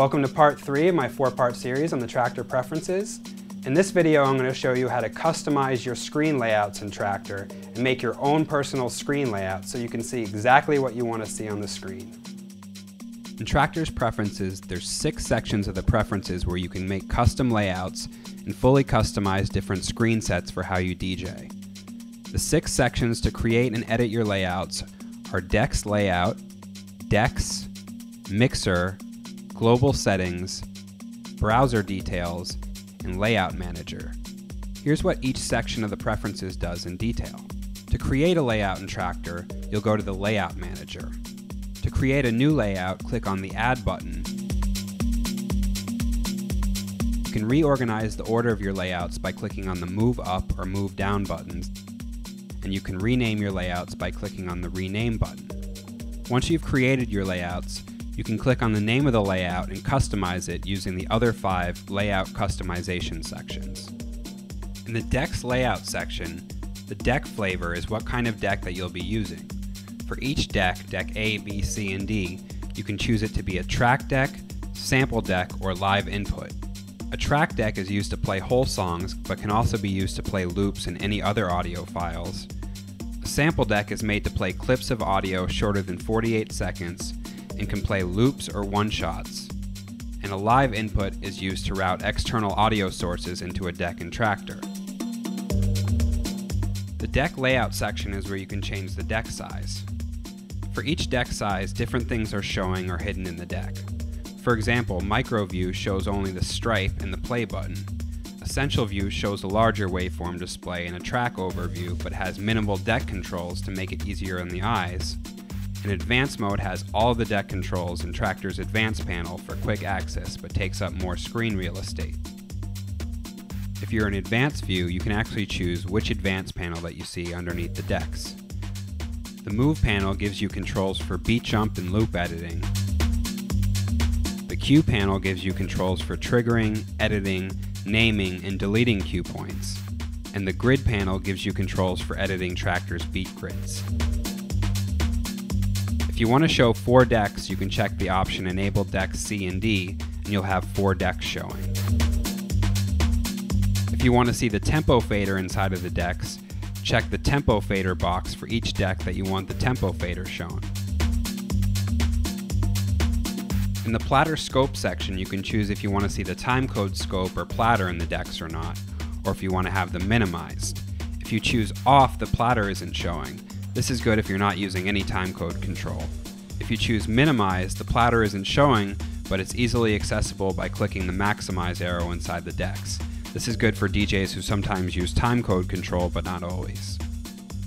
Welcome to part three of my four-part series on the Traktor preferences. In this video, I'm going to show you how to customize your screen layouts in Traktor and make your own personal screen layout so you can see exactly what you want to see on the screen. In Traktor's preferences, there's six sections of the preferences where you can make custom layouts and fully customize different screen sets for how you DJ. The six sections to create and edit your layouts are Decks Layout, Decks, Mixer, Global Settings, Browser Details, and Layout Manager. Here's what each section of the preferences does in detail. To create a layout in Traktor, you'll go to the Layout Manager. To create a new layout, click on the Add button. You can reorganize the order of your layouts by clicking on the Move Up or Move Down buttons, and you can rename your layouts by clicking on the Rename button. Once you've created your layouts, you can click on the name of the layout and customize it using the other five layout customization sections. In the Decks Layout section, the deck flavor is what kind of deck that you'll be using. For each deck, deck A, B, C, and D, you can choose it to be a track deck, sample deck, or live input. A track deck is used to play whole songs, but can also be used to play loops and any other audio files. A sample deck is made to play clips of audio shorter than 48 seconds and can play loops or one-shots. And a live input is used to route external audio sources into a deck and Traktor. The deck layout section is where you can change the deck size. For each deck size, different things are showing or hidden in the deck. For example, Micro View shows only the stripe and the play button. Essential View shows a larger waveform display and a track overview but has minimal deck controls to make it easier on the eyes, and Advanced Mode has all the deck controls in Traktor's Advanced panel for quick access, but takes up more screen real estate. If you're in Advanced View, you can actually choose which Advanced panel that you see underneath the decks. The Move panel gives you controls for beat jump and loop editing. The Cue panel gives you controls for triggering, editing, naming, and deleting cue points. And the Grid panel gives you controls for editing Traktor's beat grids. If you want to show four decks, you can check the option Enable Decks C and D, and you'll have four decks showing. If you want to see the tempo fader inside of the decks, check the tempo fader box for each deck that you want the tempo fader shown. In the platter scope section, you can choose if you want to see the timecode scope or platter in the decks or not, or if you want to have them minimized. If you choose off, the platter isn't showing, this is good if you're not using any timecode control. If you choose minimize, the platter isn't showing, but it's easily accessible by clicking the maximize arrow inside the decks. This is good for DJs who sometimes use timecode control, but not always.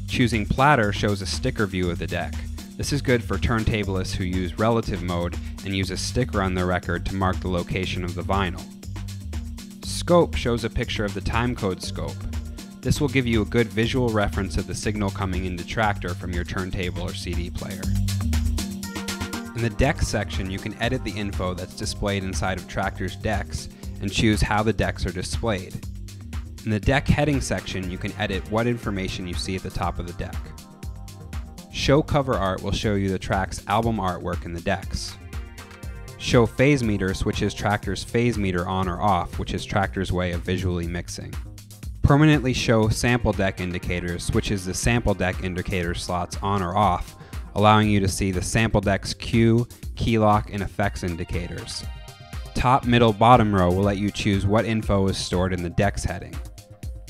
Choosing platter shows a sticker view of the deck. This is good for turntablists who use relative mode and use a sticker on their record to mark the location of the vinyl. Scope shows a picture of the timecode scope. This will give you a good visual reference of the signal coming into Traktor from your turntable or CD player. In the Decks section, you can edit the info that's displayed inside of Traktor's decks and choose how the decks are displayed. In the Deck Heading section, you can edit what information you see at the top of the deck. Show Cover Art will show you the track's album artwork in the decks. Show Phase Meter switches Traktor's phase meter on or off, which is Traktor's way of visually mixing. Permanently show sample deck indicators switches the sample deck indicator slots on or off, allowing you to see the sample deck's cue, key lock, and effects indicators. Top, middle, bottom row will let you choose what info is stored in the decks heading.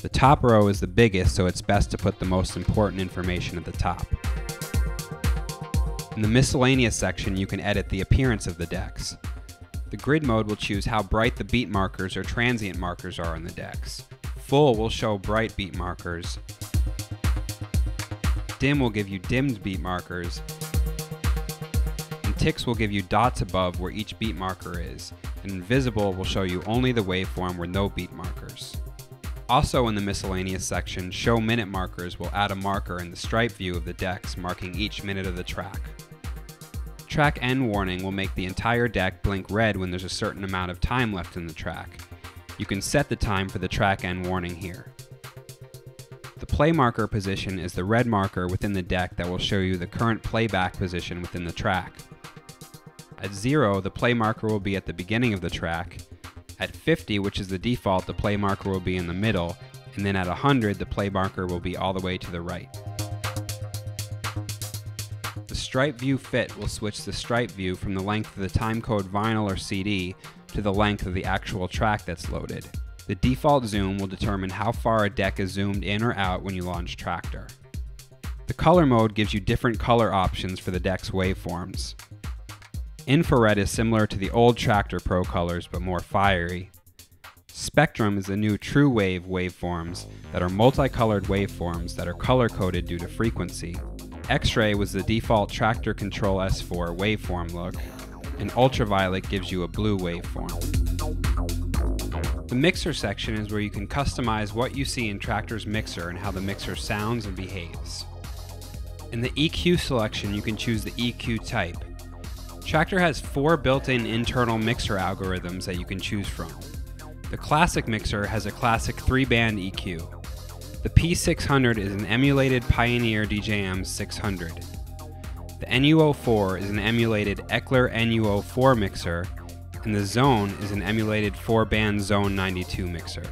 The top row is the biggest, so it's best to put the most important information at the top. In the miscellaneous section, you can edit the appearance of the decks. The grid mode will choose how bright the beat markers or transient markers are in the decks. Full will show bright beat markers. Dim will give you dimmed beat markers. And ticks will give you dots above where each beat marker is. And invisible will show you only the waveform where no beat markers. Also in the miscellaneous section, show minute markers will add a marker in the stripe view of the decks marking each minute of the track. Track end warning will make the entire deck blink red when there's a certain amount of time left in the track. You can set the time for the track end warning here. The play marker position is the red marker within the deck that will show you the current playback position within the track. At 0, the play marker will be at the beginning of the track. At 50, which is the default, the play marker will be in the middle, and then at 100, the play marker will be all the way to the right. The stripe view fit will switch the stripe view from the length of the timecode vinyl or CD to the length of the actual track that's loaded. The default zoom will determine how far a deck is zoomed in or out when you launch Traktor. The color mode gives you different color options for the deck's waveforms. Infrared is similar to the old Traktor Pro colors but more fiery. Spectrum is the new true wave waveforms that are multicolored waveforms that are color coded due to frequency. X-ray was the default Traktor Kontrol S4 waveform look, and ultraviolet gives you a blue waveform. The mixer section is where you can customize what you see in Traktor's mixer and how the mixer sounds and behaves. In the EQ selection, you can choose the EQ type. Traktor has four built-in internal mixer algorithms that you can choose from. The classic mixer has a classic three-band EQ. The P600 is an emulated Pioneer DJM 600. The NUO4 is an emulated Ecler NUO4 mixer, and the Xone is an emulated 4-band Xone 92 mixer.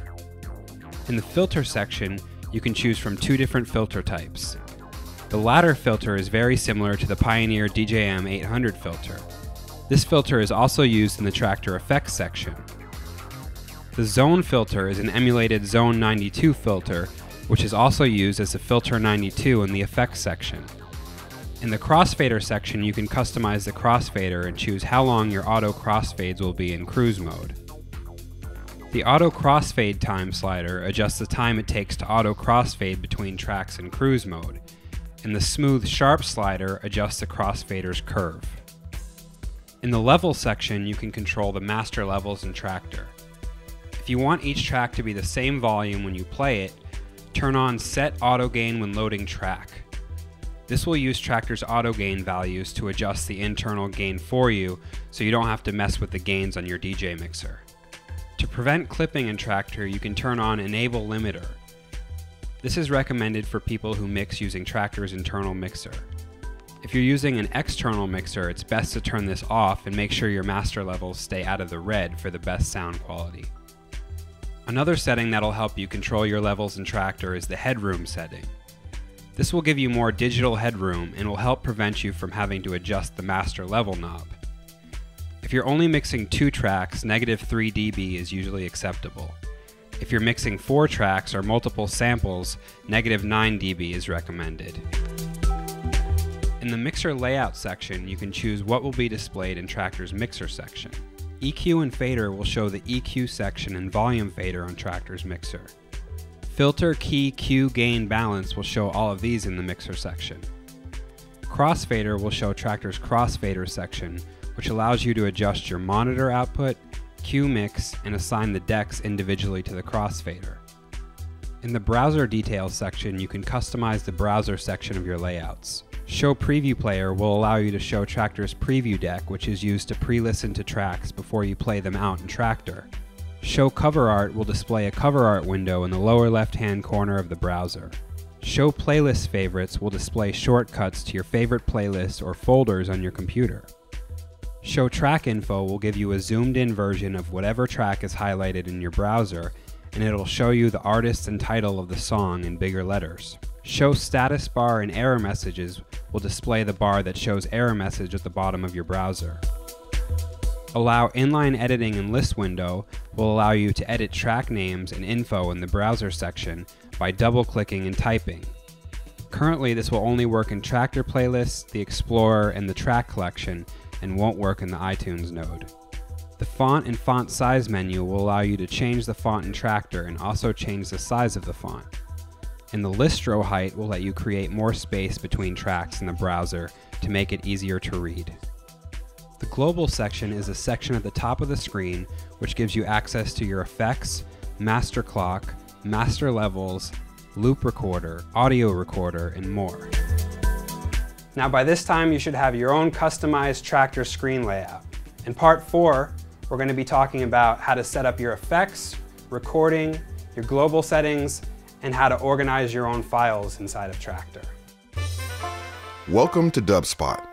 In the filter section, you can choose from two different filter types. The ladder filter is very similar to the Pioneer DJM 800 filter. This filter is also used in the Traktor effects section. The Xone filter is an emulated Xone 92 filter, which is also used as a filter 92 in the effects section. In the crossfader section, you can customize the crossfader and choose how long your auto crossfades will be in cruise mode. The auto crossfade time slider adjusts the time it takes to auto crossfade between tracks in cruise mode, and the smooth sharp slider adjusts the crossfader's curve. In the level section, you can control the master levels and Traktor. If you want each track to be the same volume when you play it, turn on Set Auto Gain when loading track. This will use Traktor's auto gain values to adjust the internal gain for you so you don't have to mess with the gains on your DJ mixer. To prevent clipping in Traktor, you can turn on Enable Limiter. This is recommended for people who mix using Traktor's internal mixer. If you're using an external mixer, it's best to turn this off and make sure your master levels stay out of the red for the best sound quality. Another setting that'll help you control your levels in Traktor is the headroom setting. This will give you more digital headroom and will help prevent you from having to adjust the master level knob. If you're only mixing two tracks, negative 3 dB is usually acceptable. If you're mixing four tracks or multiple samples, negative 9 dB is recommended. In the mixer layout section, you can choose what will be displayed in Traktor's mixer section. EQ and fader will show the EQ section and volume fader on Traktor's mixer. Filter, key, cue, gain, balance will show all of these in the mixer section. Crossfader will show Traktor's crossfader section, which allows you to adjust your monitor output, cue mix, and assign the decks individually to the crossfader. In the browser details section, you can customize the browser section of your layouts. Show Preview Player will allow you to show Traktor's preview deck, which is used to pre-listen to tracks before you play them out in Traktor. Show Cover Art will display a cover art window in the lower left-hand corner of the browser. Show Playlist Favorites will display shortcuts to your favorite playlists or folders on your computer. Show Track Info will give you a zoomed in version of whatever track is highlighted in your browser, and it'll show you the artist and title of the song in bigger letters. Show Status Bar and Error Messages will display the bar that shows error message at the bottom of your browser. Allow inline editing in list window will allow you to edit track names and info in the browser section by double clicking and typing. Currently, this will only work in Traktor playlists, the Explorer, and the track collection, and won't work in the iTunes node. The font and font size menu will allow you to change the font in Traktor and also change the size of the font. And the list row height will let you create more space between tracks in the browser to make it easier to read. The global section is a section at the top of the screen which gives you access to your effects, master clock, master levels, loop recorder, audio recorder, and more. Now by this time you should have your own customized Traktor screen layout. In part 4, we're going to be talking about how to set up your effects, recording, your global settings, and how to organize your own files inside of Traktor. Welcome to DubSpot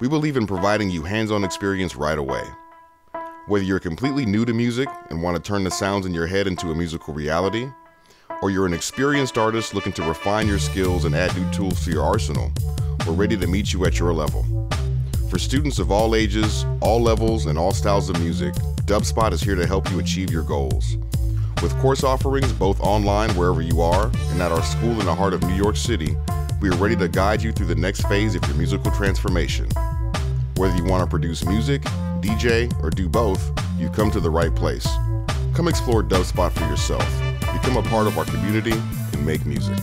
We believe in providing you hands on experience right away. Whether you're completely new to music and want to turn the sounds in your head into a musical reality, or you're an experienced artist looking to refine your skills and add new tools to your arsenal, we're ready to meet you at your level. For students of all ages, all levels, and all styles of music, Dubspot is here to help you achieve your goals. With course offerings both online wherever you are and at our school in the heart of New York City, we are ready to guide you through the next phase of your musical transformation. Whether you want to produce music, DJ, or do both, you've come to the right place. Come explore Dubspot for yourself. Become a part of our community and make music.